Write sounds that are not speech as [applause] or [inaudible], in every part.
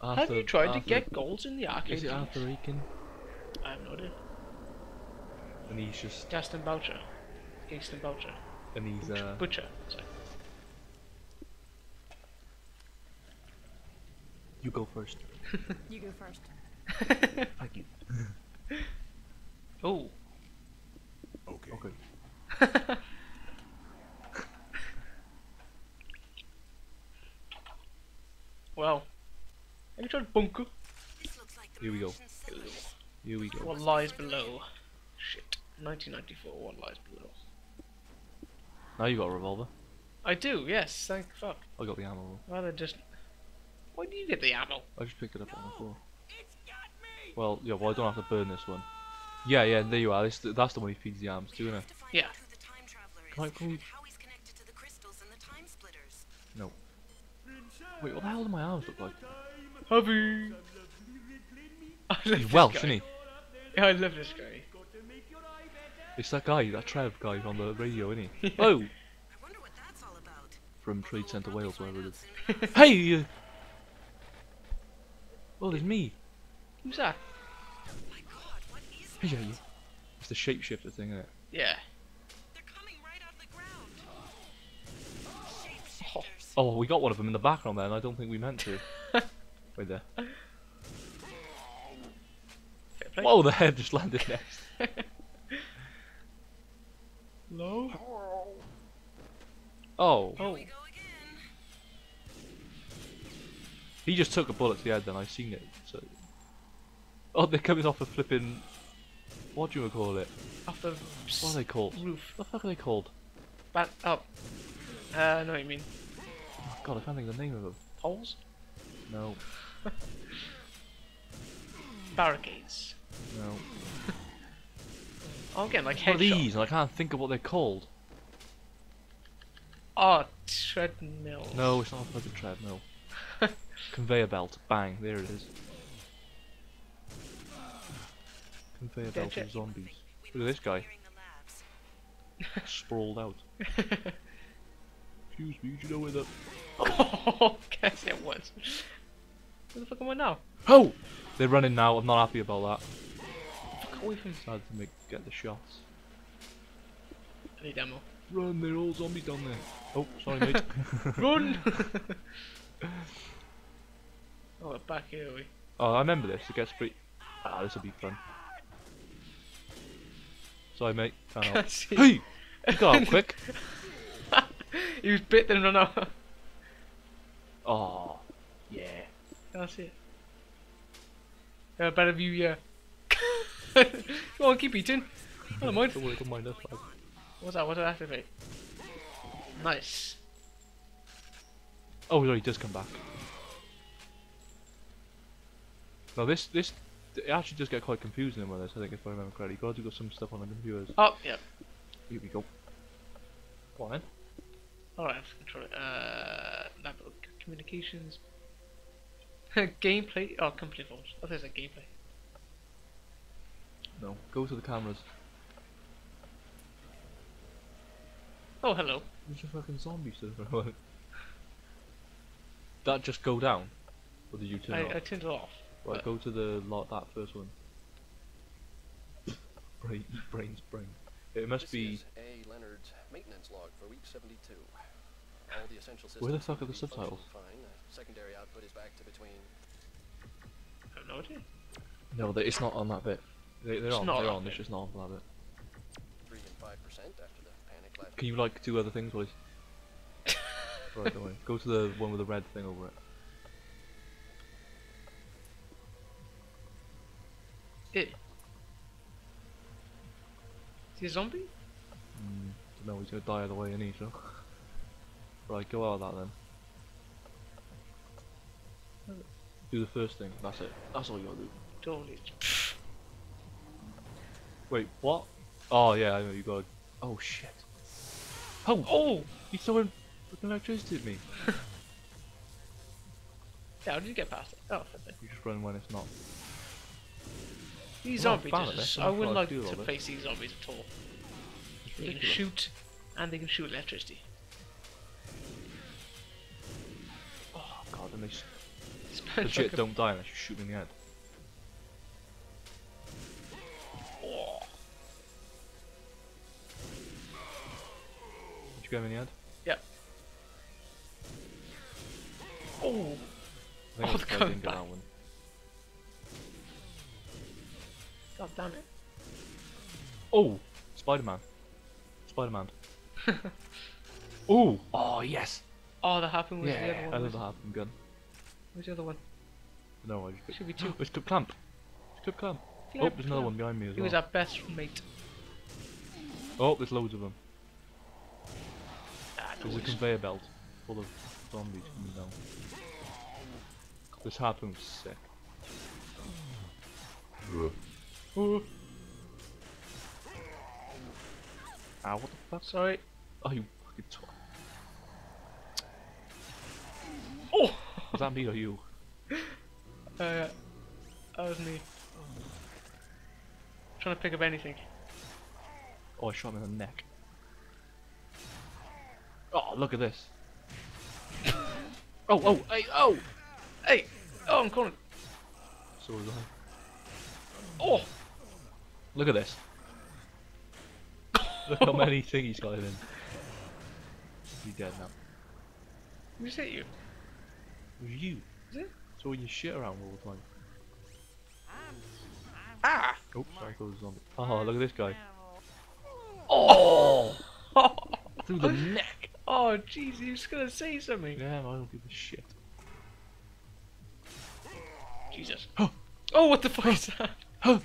Arthur, Have you tried Arthur, to get goals in the arcade? Is it Arthur Aiken? I have no idea. And he's just Gaston Boucher. Gaston Boucher. and he's uh Butcher. Sorry. you go first. [laughs] You go first. [laughs] Thank you. [laughs] oh. Okay. Okay. well. Have you tried bunker? Here we go. Here we go. What lies below? Shit. 1994. What lies below? Now you got a revolver. I do. Yes. Thank fuck. I got the ammo. Rather just. Why do you get the ammo? I just picked it up on the floor. Well, yeah, well I don't have to burn this one. Yeah, yeah, there you are. This, that's the one he feeds the arms to, isn't it? Yeah. Can I- can we- No. Wait, what the hell do my arms look like? Love He's Welsh, guy. isn't he? Yeah, I love this guy. It's that guy, that Trev guy on the radio, isn't he? Oh! [laughs] From Trade Centre Wales, wherever it is. [laughs] hey! uh, Oh, there's me! Who's that? Hey, yeah, you. It's the shapeshifter thing, isn't it? Yeah. Oh, Oh, we got one of them in the background there, and I don't think we meant to. [laughs] Wait there. fair. Whoa, the head just landed next. Low. Oh, Oh. he just took a bullet to the head then, I've seen it. So. Oh, they're coming off a flipping. What do you call it? Off the What are they called? roof. What the fuck are they called? Back up. Uh, I know what you mean. Oh, God, I can't think of the name of them. Poles? No, [laughs] Barricades. no. Oh, [laughs] again, like What are these? And I can't think of what they're called. Oh, treadmill. No, it's not a fucking treadmill. [laughs] Conveyor belt. Bang, there it is. Conveyor belt Gotcha. of zombies. Look at this guy. Sprawled out. Excuse me, do you know where the... oh, guess it was. Where the fuck am I now? Oh! They're running now, I'm not happy about that. Fuck away from Decided to make, get the shots. I need ammo. Run, they're all zombies down there. Oh, sorry mate. [laughs] [laughs] Run! [laughs] oh, we're back here, are we? oh, I remember this, it gets pretty... Ah, this will be fun. Sorry mate, can't help. Can't. Hey! You got out quick. he was bit then run out. Oh, yeah. Can't it. Yeah, better view, yeah. [laughs] Come on, keep eating. I don't mind. Don't worry, don't mind lad. What's that? What's that activate? Nice. Oh, no, he does come back. No, this, this, it actually does get quite confusing in with this, I think, if I remember correctly. You've got some stuff on the computers. Oh, yep. Here we go. Go on then. Alright, control it. Uh, network communications. Gameplay. Oh, company phones. I thought it said gameplay. No, go to the cameras. Oh, hello. There's a fucking zombie stood for. [laughs] That just go down? Or did you turn it I, I turned it off. Right, go to the lot, that first one. [laughs] Brain, brains, brain. It must This be. is A. Leonard's maintenance log for week 72. All the essential Where the fuck are the to be functioning subtitles? Fine. Secondary output is back to between I have no idea. No, they- it's not on that bit. They, they're It's on, not they're on on, that it's just not on that bit. 3 and 5 percent after the panic left. Can you like do other things, please? [laughs] right, don't worry. Go to the one with the red thing over it. It. Is he a zombie? Mm, don't know, he's gonna die either way, isn't he, so. Right, go out of that then. Do the first thing, that's it. That's all you gotta do. Totally. Wait, what? Oh yeah, I know you got. Oh shit. Oh, Oh! he's throwing fucking electricity at me. [laughs] Yeah, how did you get past it? Oh, fair play. You just run when it's not. These I'm not a zombies, are just- I I wouldn't like like to face these zombies at all. They can shoot, and they can shoot electricity. And they Legit, like don't die unless you shoot him in the head. Oh. Did you get him in the head? Yep. Oh. oh. I think Oh, I the didn't get that one. God damn it. Oh, Spider-Man. Spider-Man. [laughs] oh, oh yes. Oh, the happen was the other one. I love the harpoon gun. Where's the other one? No, I just. Should be two. [gasps] It's Clip Clamp. It's Clip Clamp. Yeah, oh, there's another yeah. one behind me as He well. was our best mate. Oh, there's loads of them. Ah, There's a conveyor belt full of zombies coming down. This harpoon's sick. Oh, Ah, what the fuck? sorry. Oh, you fucking twat. Oh! Was that me or you? Uh, that was me. Trying to pick up anything. Oh, I shot him in the neck. Oh, look at this. oh, oh, hey, oh! Hey! Oh, I'm calling. So was I. Oh! Look at this. Look how [laughs] many things he's got in him. He's dead now. Who just hit you? It was you. Is it? Throwing your shit around all the time. Ah! Oh, sorry, I thought it was a zombie. Oh, look at this guy. Oh! [laughs] Through the neck! oh, jeez, he was gonna say something. Yeah, I don't give a shit. Jesus. oh, oh what the fuck is that? Huh.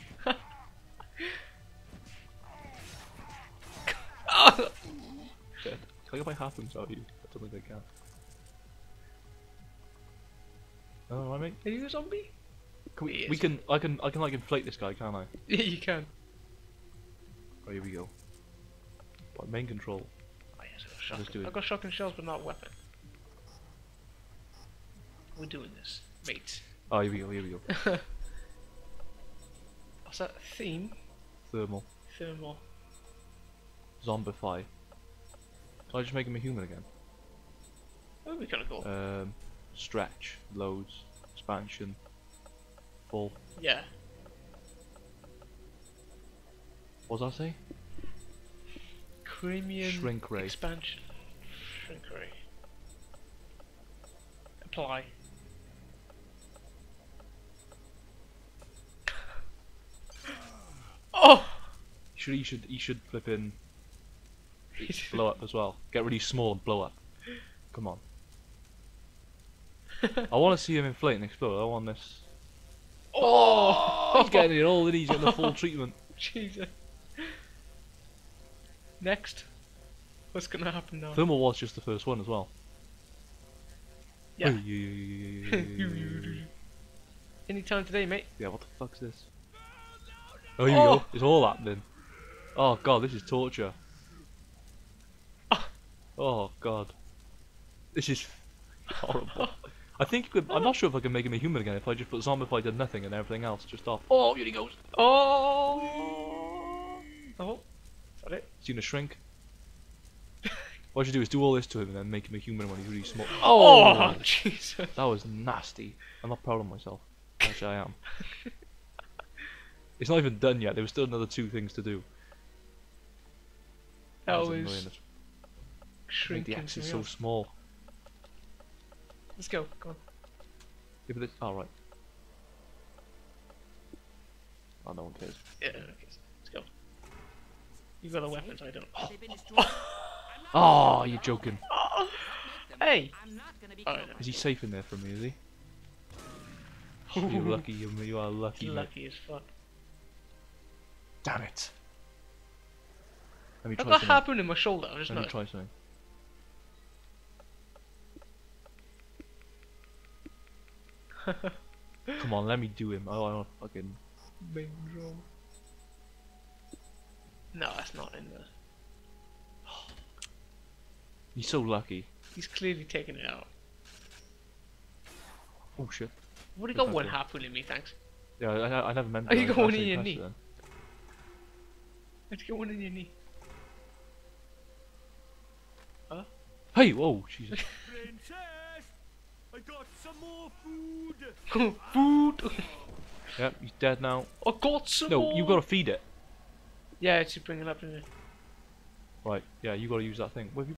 oh! [laughs] Shit. Can I get my harpoons out of you? I don't think I can. Oh, I mean, Are you a zombie? can we, we can, I can, I can like inflate this guy, can't I? [laughs] Yeah, you can. Oh, here we go. By main control. Oh, yes, I got Let's shotgun. do it. I've got shotgun shells, but not a weapon. We're doing this, mate. Oh, here we go, here we go. [laughs] What's that theme? Thermal. Thermal. Zombify. Can I just make him a human again? That would be kind of cool. Um, stretch, loads, expansion, full. yeah. What does I say? Crimean Shrink ray. expansion. Shrink ray. Apply. oh! Should he should he should flip in [laughs] blow up as well. Get really small and blow up. Come on. I want to see him inflate and explode. I want this. Oh! He's getting it all. and He's getting the full treatment. [laughs] Jesus. Next. What's gonna happen now? Thermal was just the first one as well. Yeah. yeah. [laughs] Anytime today, mate. Yeah, what the fuck's this? Oh, here Oh. go. It's all happening. Oh god, this is torture. [laughs] Oh god. This is horrible. I think you could, I'm oh. not sure if I can make him a human again if I just put zombified and nothing and everything else just off. Oh, here he goes. Oh! Oh. Is that it? He's gonna shrink. What I should do is do all this to him and then make him a human when he's really small. Oh, oh Jesus. That was nasty. I'm not proud of myself. Actually, I am. it's not even done yet. There was still another two things to do. That was was annoying. I think shrinking. the axe is so else. small. Let's go. Go on. Give it this. Oh, right. Oh, no one cares. Yeah, okay. Let's go. You got the weapons, I don't. They've. Oh. [laughs] oh, you're joking. Oh, hey! I'm not gonna be Oh, Is he safe in there for me, is he? Oh, you're [laughs] lucky. You, you are lucky, mate. Lucky as fuck. Damn it. Let me I've try got a something. harpoon in my shoulder. I just Let me try something. Come on, let me do him. Oh, I don't fucking. Big drum. No, that's not in there. He's so lucky. He's clearly taking it out. Oh shit. I've already got one harpoon. harpoon in me, thanks. Yeah, I, I, I never meant. Oh, you I got one in your knee? it then. Let's get one in your knee. Huh? Hey, whoa, Jesus. [laughs] I got some more food. [laughs] Food. [laughs] Yep, he's dead now. I got some No, more. you gotta feed it. Yeah, it's bringing up. Isn't it? Right, yeah, you gotta use that thing. Where have you